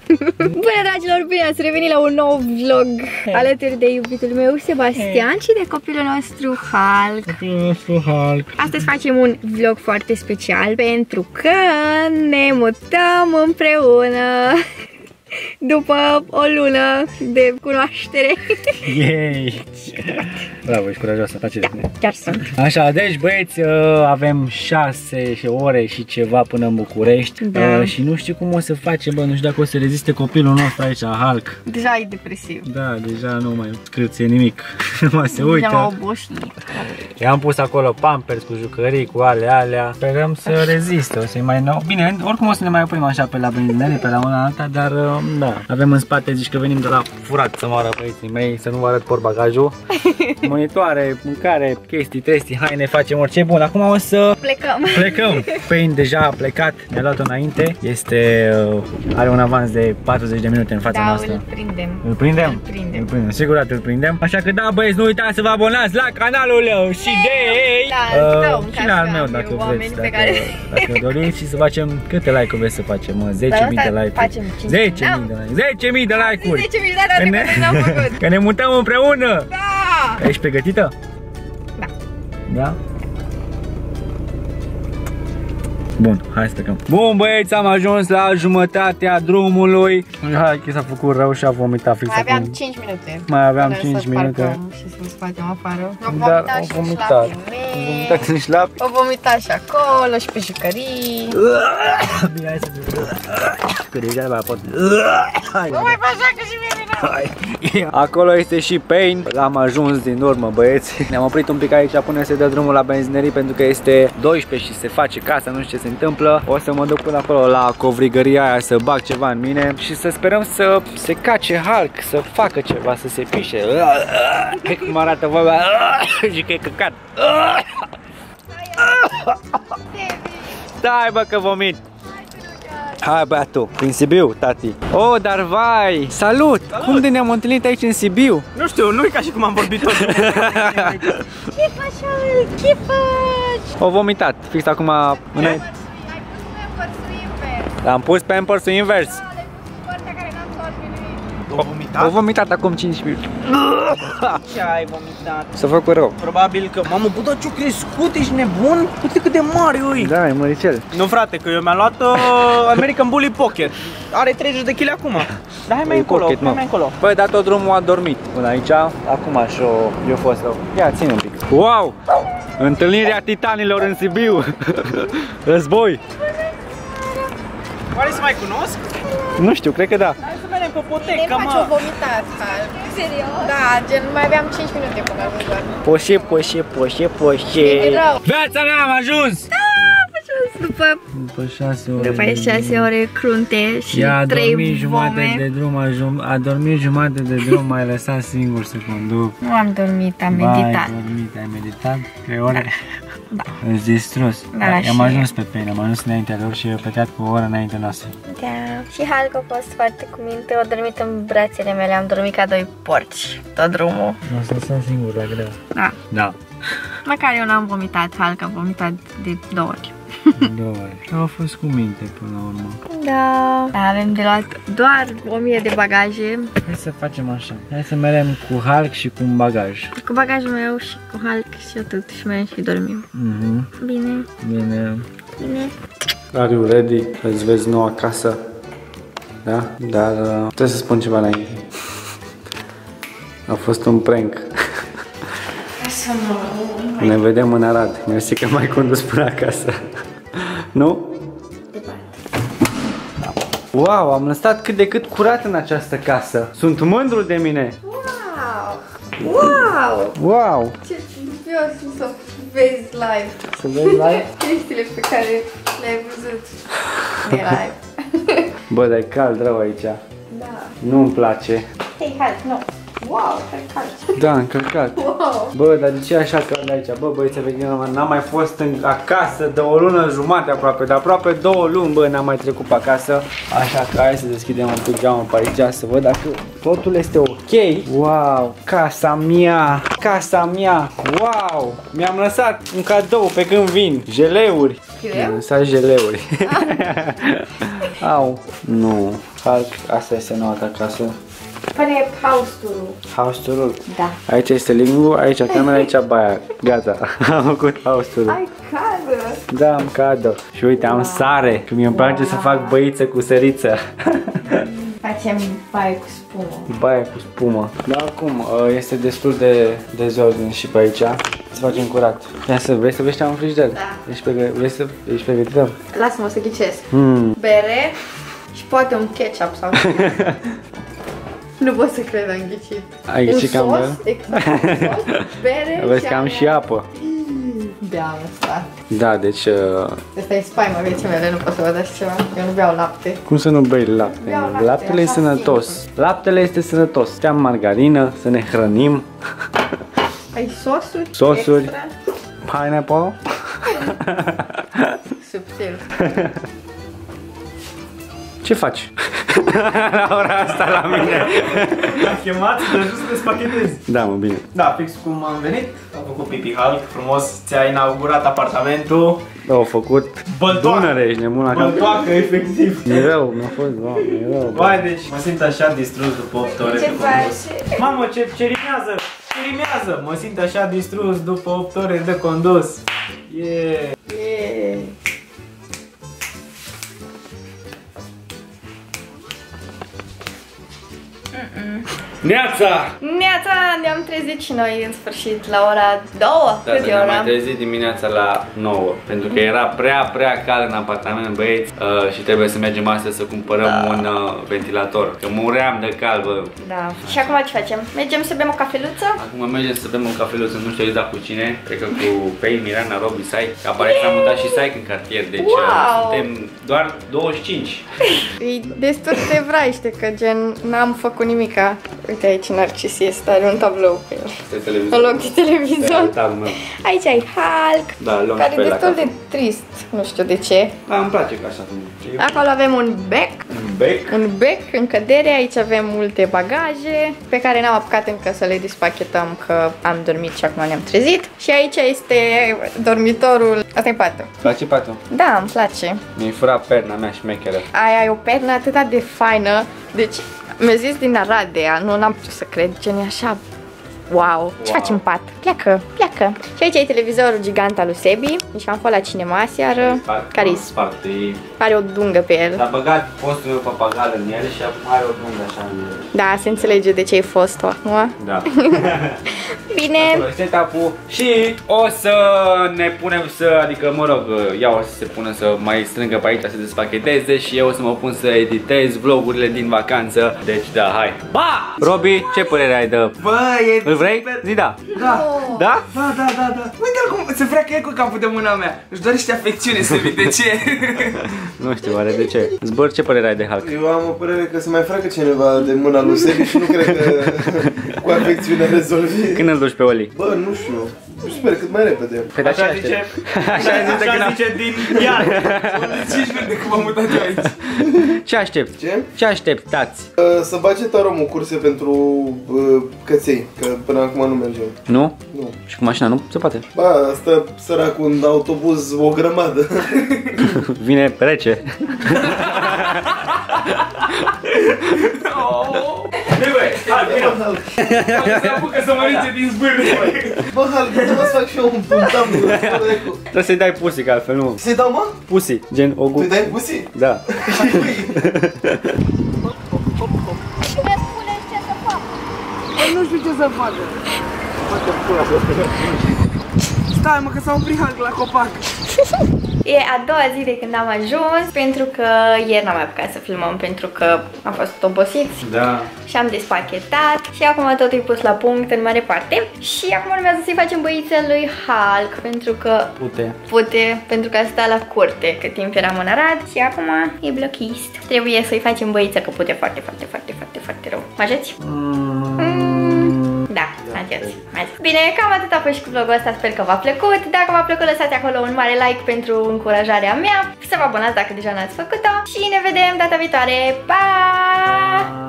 Bună dragilor, bine ați revenit la un nou vlog hey. alături de iubitul meu Sebastian hey. și de copilul nostru Hulk. Copilul nostru Hulk. Astăzi facem un vlog foarte special pentru că ne mutăm împreună după o lună de cunoaștere. Yay! Bravo, ești curajoasă, face de bine. Chiar sunt. Așa, deci băieți, uh, avem 6 ore și ceva până în București da. Uh, și nu știu cum o să facem, bă, nu știu dacă o să reziste copilul nostru aici, Hulk. Deja e depresiv. Da, deja nu mai scârție nimic, nu mai se uită. Deja I-am pus acolo pampers cu jucării, cu ale alea. Sperăm să reziste, o să-i mai nou. Bine, oricum o să ne mai oprim așa pe la benzinării, pe la una alta, dar uh, da. Avem în spate, zici că venim de la furat să moară băieții mei, să nu vă arăt portbagajul. Monitoare, mâncare, chestii, testi, haine, facem orice. Bun, acum o să plecăm. Plecăm. Pain deja a plecat, ne-a luat înainte. Este, uh, are un avans de 40 de minute în fața da, noastră. îl prindem. Îl prindem? Îl prindem. Îl prindem. Sigur îl prindem. Așa că da, băieți, nu uitați să vă abonați la canalul și de da, uh, tău, și la al meu, dacă vreți. Dacă, care... dacă doriți și să facem câte like-uri vreți să facem? 10.000 de like-uri. 10.000 de like-uri. 10.000 de like-uri. 10.000 de like-uri că ne, făcut. Că ne mutăm împreună. Da. Ești pregătită? Da. Da? Bun, hai să trecăm. Bun băieți, am ajuns la jumătatea drumului. Hai că s-a făcut rău și a vomitat fix Mai aveam 5 minute. Mai aveam 5 minute. Și să scoatem afară. Am Dar au vomitat. Au vomitat în șlapi. Au vomitat și acolo și pe jucării. Bine, hai să Că deja mai pot. Nu mai faci așa că și mie Acolo este și Pain. L-am ajuns din urmă, băieți. Ne-am oprit un pic aici până se dă drumul la benzinerii pentru că este 12 și se face casa, nu știu ce se întâmplă. O să mă duc până acolo la covrigăria aia să bag ceva în mine și să sperăm să se cace Hulk, să facă ceva, să se pișe. Cum arată vorba și că e căcat. Stai bă că vomit. Hai băiatul, prin Sibiu, tati. Oh, dar vai, salut! salut. Cum de ne-am întâlnit aici în Sibiu? Nu știu, nu e ca și cum am vorbit tot. Ce faci, Ce faci? O vomitat, fix acum înainte. Am pus pampers-ul invers. O vomitat? O vomitat acum 5 minute. Ce ai vomitat? S-a făcut rău. Probabil că, mamă, bă, dar ce crescut, ești nebun? Uite cât de mare e. Da, e măricel. Nu, frate, că eu mi-am luat uh, American Bully Pocket. Are 30 de kg acum. Dar hai mai încolo, pocket, hai mai încolo. Păi, dar tot drumul a dormit până aici. Acum și eu fost rău. Ia, ține un pic. Wow! Întâlnirea titanilor în Sibiu. Război. Oare să mai cunosc? Nu știu, cred că da. Hai să mergem pe potecă, mă. Ne vomitat, Serios? Da, gen mai aveam 5 minute până ajung doar. Poșe, poșe, poșe, poșe. Viața mea am ajuns! Da, am ajuns după... După 6 ore. După 6 ore crunte și Ea a 3 dormit jumate de drum, a, jum a dormit jumate de drum, m-ai lăsat singur să conduc. Nu am dormit, am meditat. Ai dormit, ai meditat? 3 ore? Da. Da. Îți distrus. Da, da, am ajuns pe pene, am ajuns înaintea lor și eu plecat cu o oră înaintea noastră. Da. Și Hulk a fost foarte cu minte, a dormit în brațele mele, am dormit ca doi porci tot drumul. Nu să sunt singur la greu. Da. Da. Măcar eu n-am vomitat, Hulk a vomitat de două ori. Două Au fost cu minte până la urmă. Da. da. Avem de luat doar 1000 de bagaje. Hai să facem așa. Hai să mergem cu Hulk și cu un bagaj. Cu bagajul meu și cu Hulk și atât. Și mergem și dormim. Mhm. Bine. Bine. Bine. Are you ready? Îți vezi noua casă? Da? Dar uh, trebuie să spun ceva înainte. A fost un prank. Ne vedem în Arad. Mersi că m-ai condus până acasă. Nu? Wow, am lăsat cât de cât curat în această casă. Sunt mândru de mine. Wow! Wow! Wow! Ce dubios să vezi live. Să vezi live? Chestiile pe care le-ai văzut de live. Bă, dar e cald rău aici. Da. Nu-mi place. Hei, hai, nu. Wow, încărcat. Da, încărcat. Wow. Bă, dar de ce așa cald aici? Bă, băieți, n-am mai fost în, acasă de o lună jumate aproape, de aproape două luni, bă, n-am mai trecut pe acasă. Așa că hai să deschidem un pic geamă pe aici, să văd dacă totul este ok. Wow, casa mea, casa mea, wow! Mi-am lăsat un cadou pe când vin, jeleuri. Mi-am lăsat jeleuri. Au, nu. Hulk, asta este noua ta casă. Pune house tour House tour Da. Aici este living aici camera, aici baia. Gata, am făcut house tour Ai cadă. Da, am cadă. Și uite, am sare. Că mi îmi place să fac băiță cu săriță. Facem baie cu spumă. Baia cu spumă. Da, acum este destul de dezordine și pe aici. Să facem curat. Ia să, vrei să vezi ce am în frigider? Da. Ești, pregă- vrei să, ești pregătită? Lasă-mă să ghicesc. Hmm. Bere și poate un ketchup sau Nu pot să cred am ghicit. Ai ghicit un cam sos, bere? exact, un sos, bere Vezi că am și apă. Beam asta. Da, deci... Uh, Asta e spaima vieții mele, nu pot să vă dați ceva. Eu nu beau lapte. cum să nu bei lapte? Beau mă? lapte, Laptele e așa sănătos. Laptele este sănătos. Steam margarină, să ne hrănim. Ai sosuri? Sosuri. Extra? Pineapple. Subtil. Ce faci? la ora asta la mine. Am chemat, te ajut să despachetezi. Da, mă, bine. Da, fix cum am venit, am făcut pipi Hulk, frumos, ți-a inaugurat apartamentul. Au făcut Băltoacă. Dunăre, ești nebun la cap. Băltoacă, efectiv. E rău, mi-a fost, doamne, e rău. bă. Vai, deci mă simt așa distrus după 8 ore. Ce după faci? Mamă, ce, ce rimează! Ce rimează! Mă simt așa distrus după 8 ore de condus. Yeah. Neața! Neața, ne-am trezit și noi în sfârșit la ora 2. Da, Cât dar e ne-am ora? mai trezit dimineața la 9 Pentru că era prea, prea cald în apartament, băieți uh, Și trebuie să mergem astăzi să cumpărăm Da. un uh, ventilator Că muream de cald, bă Da. Și acum ce facem? Mergem să bem o cafeluță? Acum mergem să bem un cafeluță, nu știu exact cu cine Cred că cu Pei, Mirana, Robi, Sai Că apare că s-a mutat și Sai în cartier Deci uh, Wow! suntem doar 25 E destul de vraiște, că gen n-am făcut nimica. Uite aici Narcisist are un tablou cu el. Este televizor În loc de televizor. Altarul meu Aici ai Hulk, Da, luăm care și e pe la destul cafea. de trist. Nu știu de ce. Da, îmi place ca așa E Acolo avem un bec, un bec un bec în cădere, aici avem multe bagaje pe care n-am apucat încă să le dispachetăm că am dormit și acum ne-am trezit. Și aici este dormitorul, asta e patul. Place patul? Da, îmi place. Mi-ai furat perna mea șmecheră Ai, ai o pernă atât de faină, deci mi-a zis din Aradea, nu n-am putut să cred, gen e așa Wow, ce Wow. faci în pat? Pleacă, pleacă. Și aici e televizorul gigant al lui Sebi. Deci am fost la cinema seară, care e spart, e are o dungă pe el. S-a băgat postul meu papagal în el și acum are o dungă așa în el. Da, se înțelege de ce ai fost acum. Da. Bine, Acolo este setup-ul și o să ne punem să, adică mă rog, ea o să se pună să mai strângă pe aici, să despacheteze și eu o să mă pun să editez vlogurile din vacanță. Deci da, hai. Ba! Robi, ce părere ai de... Bă, e Îl vrei? super. Zi da. Da. Da? Da, da, da, da. Uite-l cum se vrea că e cu capul de mâna mea. Își dorește afecțiune să vii de ce? Nu știu, oare de ce? Zbor, ce părere ai de Hulk? Eu am o părere că se mai freacă cineva de mâna lui Sebi și nu cred că cu afecțiune rezolvi. Când îl duci pe Oli? Bă, nu știu. Sper cât mai repede. Păi de ce Așa zice, Așa zice așa când am- zice din iar. 5 minute de cum am mutat eu aici. Ce aștepți? Ce? Ce așteptați? Uh, Să bage taromul curse pentru uh, căței, că până acum nu mergem. Nu? Nu. Și cu mașina nu se poate. Ba, stă săracul în autobuz o grămadă. Vine rece. Băi, băi, hai, vină. Se apucă să mănânce din zbârne. Bă, Hal, gata mă să fac și eu un puntam. Trebuie să-i dai pussy, că altfel nu. Să-i dau, mă? Pussy, gen o Tu-i gu... dai pussy? Da. Stai mă că s-a oprit Hulk la copac. e a doua zi de când am ajuns, pentru că ieri n-am mai apucat să filmăm, pentru că am fost obosiți Da. și am despachetat și acum totul e pus la punct în mare parte și acum urmează să-i facem băița lui Hulk pentru că Pute. pute, pentru că a stat la curte cât timp eram în Arad și acum e blochist. Trebuie să-i facem băiță că pute foarte, foarte, foarte, foarte, foarte rău. Mă ajuți? Da, ajuți. ajuți. Bine, cam atât a fost și cu vlogul ăsta, sper că v-a plăcut. Dacă v-a plăcut, lăsați acolo un mare like pentru încurajarea mea. Să vă abonați dacă deja n-ați făcut-o și ne vedem data viitoare. Pa!